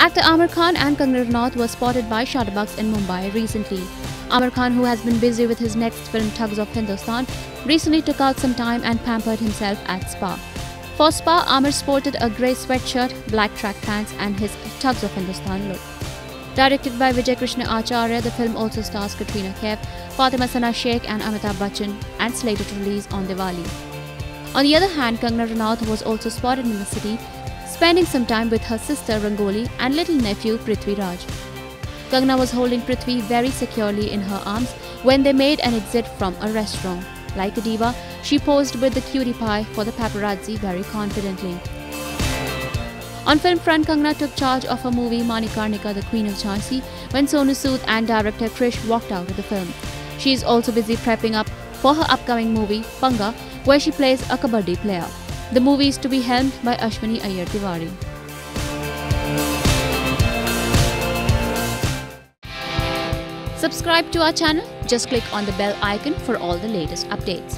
Actor Aamir Khan and Kangana Ranaut were spotted by shutterbugs in Mumbai recently. Aamir Khan, who has been busy with his next film Thugs of Hindustan, recently took out some time and pampered himself at Spa. For Spa, Aamir sported a grey sweatshirt, black track pants and his Thugs of Hindustan look. Directed by Vijay Krishna Acharya, the film also stars Katrina Kaif, Fatima Sana Sheikh and Amitabh Bachchan and slated to release on Diwali. On the other hand, Kangana Ranaut was also spotted in the city, spending some time with her sister Rangoli and little nephew Prithvi Raj. Kangana was holding Prithvi very securely in her arms when they made an exit from a restaurant. Like a diva, she posed with the cutie pie for the paparazzi very confidently. On film front, Kangana took charge of her movie Manikarnika, The Queen of Jhansi, when Sonu Sood and director Krish walked out of the film. She is also busy prepping up for her upcoming movie Panga, where she plays a kabaddi player. The movie is to be helmed by Ashwini Iyer Tiwari. Subscribe to our channel. Just click on the bell icon for all the latest updates.